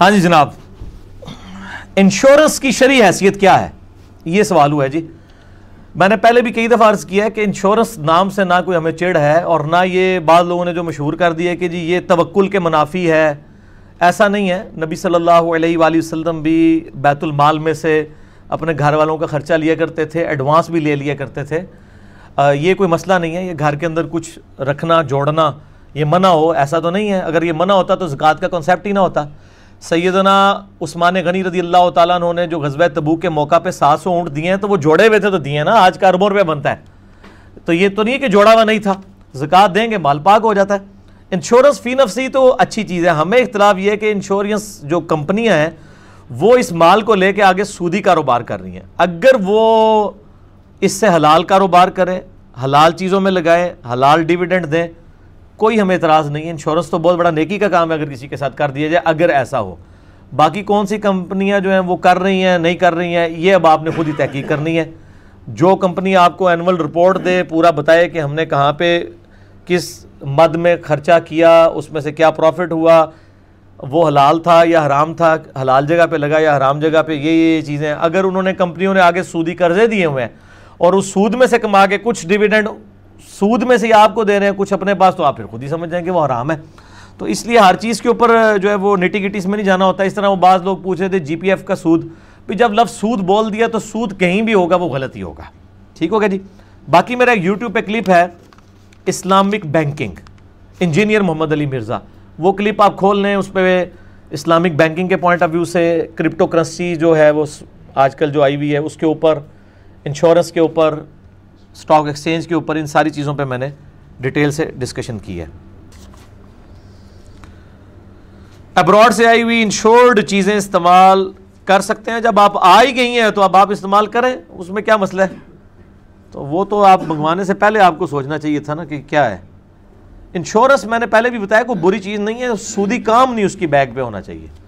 ہاں جی جناب انشورنس کی شرعی حیثیت کیا ہے؟ یہ سوال ہوا ہے جی۔ میں نے پہلے بھی کئی دفعہ عرض کیا ہے کہ انشورنس نام سے نہ کوئی ہمیں چڑ ہے اور نہ یہ بعض لوگوں نے جو مشہور کر دیا ہے کہ جی یہ توکل کے منافی ہے، ایسا نہیں ہے۔ نبی صلی اللہ علیہ وآلہ وسلم بھی بیت المال میں سے اپنے گھر والوں کا خرچہ لیا کرتے تھے ایڈوانس بھی لے لیا کرتے تھے۔ یہ کوئی مسئلہ نہیں ہے۔ یہ گھر کے اندر کچھ رکھنا، جوڑنا، یہ منع ہو، ایسا تو نہیں ہے۔ اگر یہ منع ہوتا تو زکوٰۃ کا کنسیپٹ ہی نہ ہوتا۔ سیدنا عثمان غنی رضی اللہ تعالیٰ عنہ نے جو غزوہ تبوک کے موقع پہ سات سو اونٹ دیے ہیں تو وہ جوڑے ہوئے تھے تو دیے نا؟ آج کا اربوں روپے بنتا ہے۔ تو یہ تو نہیں کہ جوڑا ہوا نہیں تھا۔ زکوٰۃ دیں گے، مال پاک ہو جاتا ہے۔ انشورنس فی نفسی تو اچھی چیز ہے۔ ہمیں اختلاف یہ ہے کہ انشورنس جو کمپنیاں ہیں، وہ اس مال کو لے کے آگے سودی کاروبار کر رہی ہیں۔ اگر وہ اس سے حلال کاروبار کریں، حلال چیزوں میں لگائیں، حلال ڈیویڈنڈ دیں کوئی ہمیں اعتراض نہیں ہے انشورنس تو بہت بڑا نیکی کا کام ہے اگر کسی کے ساتھ کر دیا جائے، اگر ایسا ہو۔ باقی کون سی کمپنیاں جو ہیں وہ کر رہی ہیں، نہیں کر رہی ہیں، یہ اب آپ نے خود ہی تحقیق کرنی ہے۔ جو کمپنی آپ کو اینول رپورٹ دے، پورا بتائے کہ ہم نے کہاں پہ کس مد میں خرچہ کیا، اس میں سے کیا پروفٹ ہوا، وہ حلال تھا یا حرام تھا، حلال جگہ پہ لگا یا حرام جگہ پہ، یہ یہ چیزیں۔ اگر انہوں نے کمپنیوں نے آگے سودی قرضے دیے ہوئے ہیں اور اس سود میں سے کما کے کچھ ڈیویڈنڈ سود میں سے آپ کو دے رہے ہیں، کچھ اپنے پاس تو آپ پھر خود ہی سمجھ جائیں کہ وہ حرام ہے۔ تو اس لیے ہر چیز کے اوپر جو ہے وہ نٹی گٹیس میں نہیں جانا ہوتا۔ اس طرح وہ بعض لوگ پوچھ رہے تھے جی پی ایف کا سود۔ بھی جب لفظ سود بول دیا تو سود کہیں بھی ہوگا، وہ غلط ہی ہوگا۔ ٹھیک ہوگا جی؟ باقی میرا یوٹیوب پہ کلپ ہے، Islamic banking. Engineer Muhammad Ali Mirza. وہ کلپ آپ کھول لیں، اس پہ اسلامک بینکنگ کے پوائنٹ آف ویو سے کرپٹو کرنسی جو ہے وہ آج کل جو آئی ہوئی ہے، اس کے اوپر انشورنس کے اوپر سٹاک ایکسچینج کے اوپر ان ساری چیزوں پہ میں نے ڈیٹیل سے ڈسکشن کی ہے۔ ابراڈ سے آئی ہوئی انشورڈ چیزیں استعمال کر سکتے ہیں۔ جب آپ آ ہی گئی ہیں تو اب آپ استعمال کریں۔ اس میں کیا مسئلہ ہے؟ تو وہ تو آپ منگوانے سے پہلے آپ کو سوچنا چاہیے تھا نا کہ کیا ہے۔ انشورنس میں نے پہلے بھی بتایا، کوئی بری چیز نہیں ہے، سودی کام نہیں اس کی بیگ پہ ہونا چاہیے۔